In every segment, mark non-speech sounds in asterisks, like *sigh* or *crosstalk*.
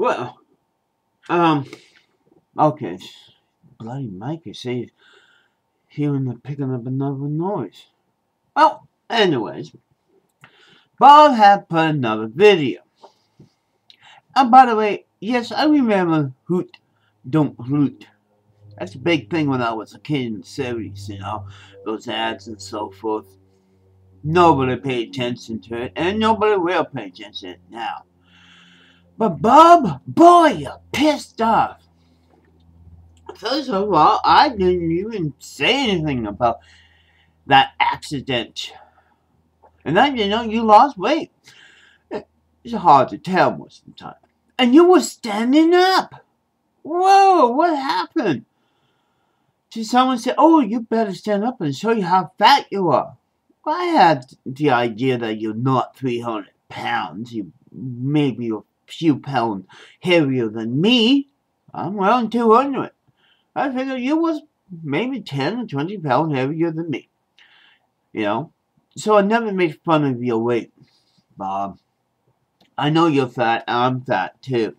Well, um, okay. Bloody Mike is saying hearing the picking up another noise. Well, anyways, Bob had put another video. And by the way, yes, I remember Hoot Don't Hoot. That's a big thing when I was a kid in the 70s, you know, those ads and so forth. Nobody paid attention to it, and nobody will pay attention to it now. But Bob, boy, you're pissed off. First of all, I didn't even say anything about that accident. And then, didn't know you lost weight. It's hard to tell most of the time. And you were standing up. Whoa, what happened? Did someone say, oh, you better stand up and show you how fat you are? Well, I had the idea that you're not 300 pounds. You maybe a few pounds heavier than me. I'm around 200. I figured you was maybe 10 or 20 pounds heavier than me. You know? So I never made fun of your weight, Bob. I know you're fat, I'm fat too.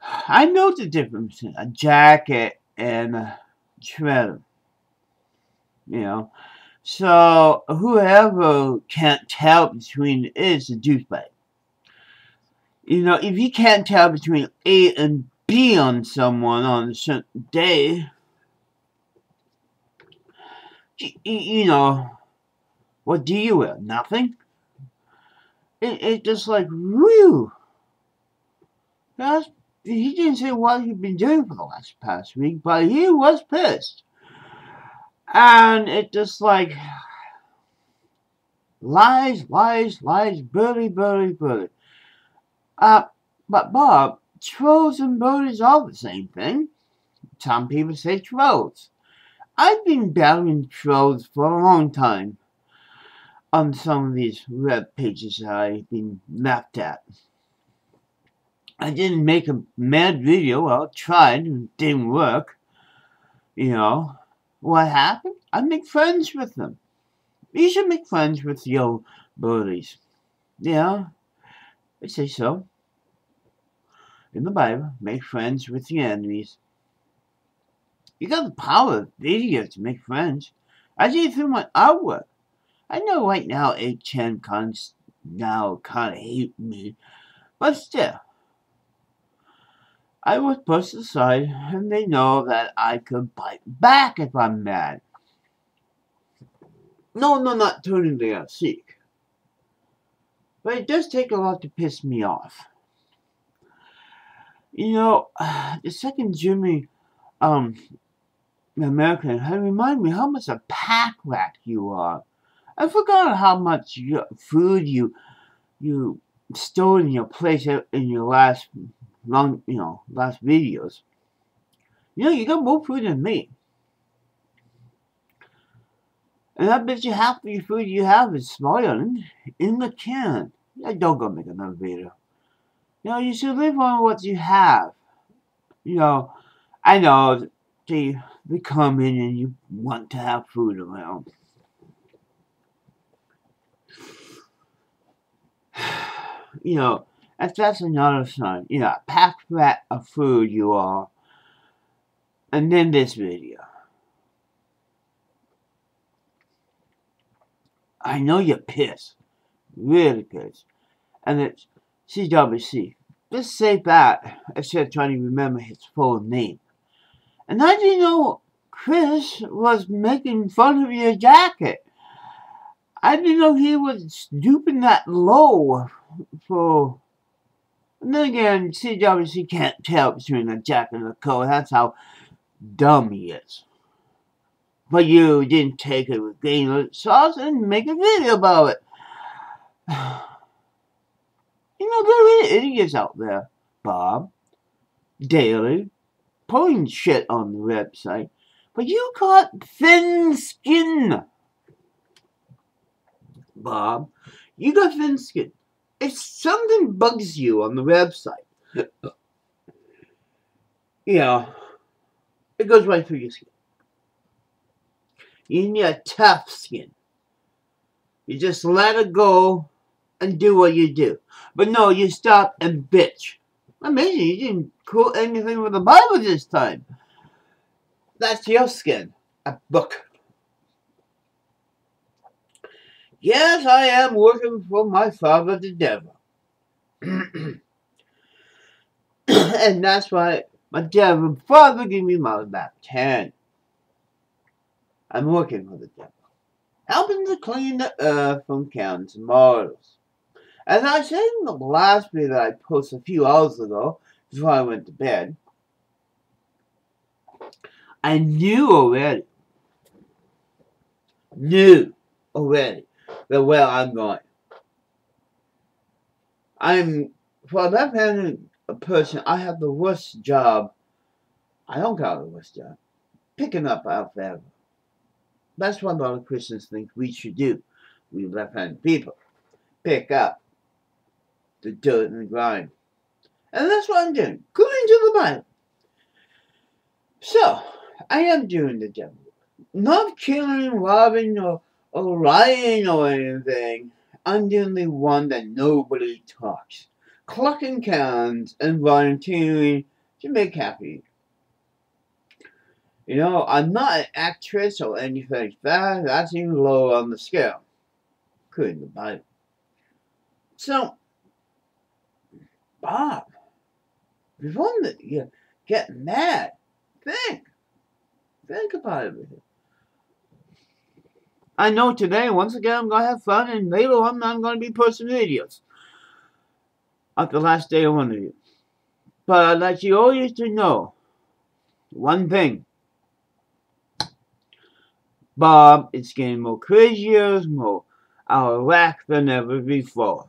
I know the difference between a jacket and a shredder. You know? So whoever can't tell between is a douchebag. You know, if you can't tell between A and B on someone on a certain day, you, you know, what do you wear? Nothing? It, it just like, whew. That's, he didn't say what he'd been doing for the last past week, but he was pissed. And it just like, lies, lies, lies, bully, bully, bully. Uh, but Bob, trolls and bullies are the same thing. Some people say trolls. I've been battling trolls for a long time on some of these web pages that I've been laughed at. I didn't make a mad video, well, I tried, it didn't work. You know, what happened? I make friends with them. You should make friends with your bullies. Yeah, I say so. In the Bible, make friends with your enemies. You got the power of video to make friends. I did it through my artwork. I know right now 8chan cons now kind of hate me, but still. I was pushed aside, and they know that I could bite back if I'm mad. No, no, not turning the seek. But it does take a lot to piss me off. You know, *sighs* the second Jimmy, um, American, had reminded me how much of a pack rat you are. I forgot how much food you you stole in your place in your last long, you know, last videos. You know, you got more food than me. And I bet you half your food you have is spoiled in the can. I don't go make another video. You know, you should live on what you have. You know, I know they, they come in and you want to have food around. *sighs* You know, that's, that's another sign. You know, pack rat of food you are. And then this video. I know you're pissed. Really pissed. And it's CWC. Just say that instead of trying to remember his full name. And I didn't know Chris was making fun of your jacket. I didn't know he was stooping that low for and then again, CWC can't tell between a jacket and a coat. That's how dumb he is. But you didn't take with grain sauce and make a video about it. *sighs* You know, there are idiots out there, Bob, daily, pulling shit on the website. But you got thin skin. Bob, you got thin skin if something bugs you on the website, *coughs* know, it goes right through your skin. You need a tough skin. You just let it go and do what you do. But no, you stop and bitch. Amazing, you didn't quote anything from the Bible this time. That's your skin. A book. Yes, I am working for my father, the devil. *clears throat* and that's why my devil father gave me my back 10. I'm working for the devil. Helping to clean the earth from countless mortals. As I said in the last video that I posted a few hours ago, before I went to bed, I knew already, knew already that where I'm going. I'm, for a left-handed person, I have the worst job, I don't call it the worst job, picking up alfalfa. That's what a lot of Christians think we should do, we left-handed people. Pick up the dirt and the grime. And that's what I'm doing, according to the Bible. So, I am doing the devil. Not killing, robbing, or, or lying or anything. I'm the one that nobody talks. Clucking cans and volunteering to make happy. You know, I'm not an actress or anything like that. That's even low on the scale. To the Bible. So, Bob, before you get mad, think. Think about it. I know today, once again, I'm going to have fun, and later on, I'm going to be posting videos. At the last day of one of you. But I'd like you all to know one thing. Bob is getting more crazier, more out of whack than ever before.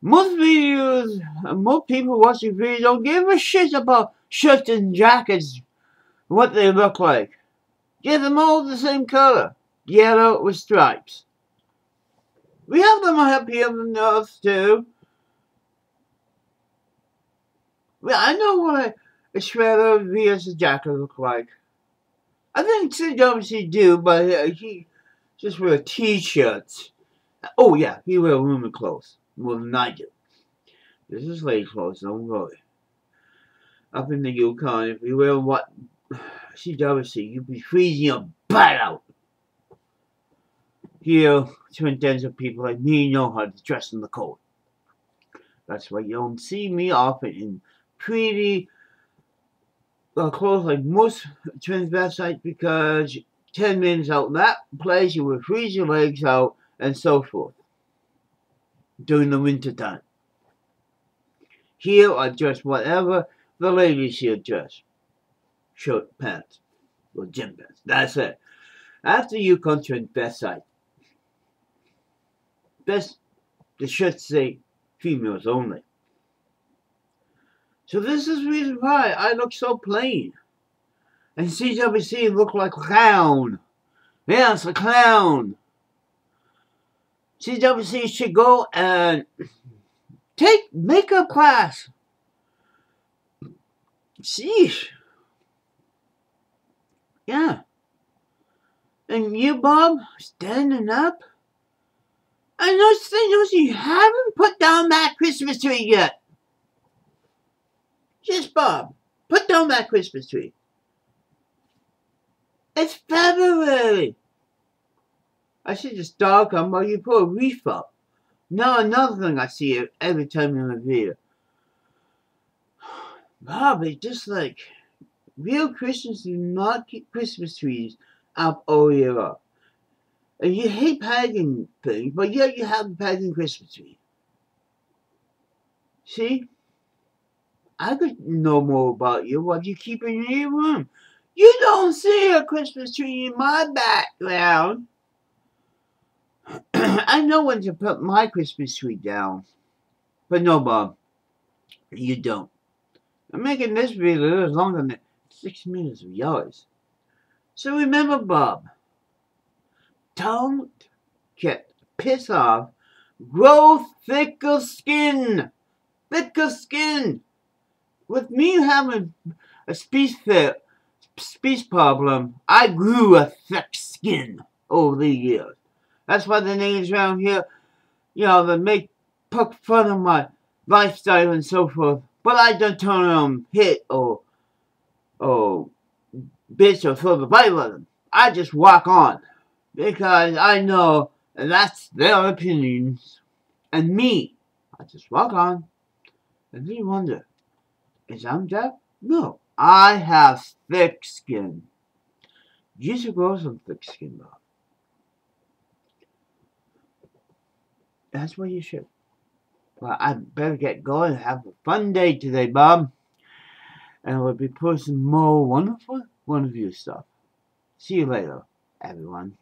Most videos, uh, most people watching videos don't give a shit about shirts and jackets, what they look like. Give them all the same color, yellow with stripes. We have them up here in the north too. Well, I know what a, a shredder vs. jacket look like. I think CWC do, but uh, he just wear t-shirts. Oh yeah, he wear women clothes more than I do. This is lady clothes, don't worry. Up in the Yukon, if you wear what *sighs* CWC, you'd be freezing your butt out. Here, twin desert people like me know how to dress in the cold. That's why you don't see me often in pretty uh, clothes like most transvestites because 10 minutes out that place you will freeze your legs out and so forth during the winter time. Here I dress whatever the ladies here dress. Short pants or gym pants. That's it. After you come to side. Best, the should say females only. So this is the reason why I look so plain. And CWC look like a clown. Yes, a clown. CWC should go and take makeup class. Sheesh. Yeah. And you, Bob, standing up? I noticed you haven't put down that Christmas tree yet. Just Bob, put down that Christmas tree. It's February. I see this dog come while you put a reef up. Now another thing I see every time a video. Bob, it's just like real Christians do not keep Christmas trees up all year up. And you hate pagan things, but yet you have a pagan Christmas tree. See? I could know more about you what you keep in your room. You don't see a Christmas tree in my background. *clears throat* I know when to put my Christmas tree down. But no, Bob. You don't. I'm making this video longer than six minutes of yours. So remember, Bob. Don't get pissed off. Grow thicker skin. Thicker skin. With me having a speech speech problem, I grew a thick skin over the years. That's why the niggas around here, you know, they make poke fun of my lifestyle and so forth. But I don't turn around hit or or bitch or throw the Bible at them. I just walk on because I know that's their opinions. And me, I just walk on. And then you wonder, is I'm deaf? No, I have thick skin. You should grow some thick skin, Bob. That's what you should. Well, I better get going and have a fun day today, Bob. And I will be posting more wonderful, wonderful stuff. See you later, everyone.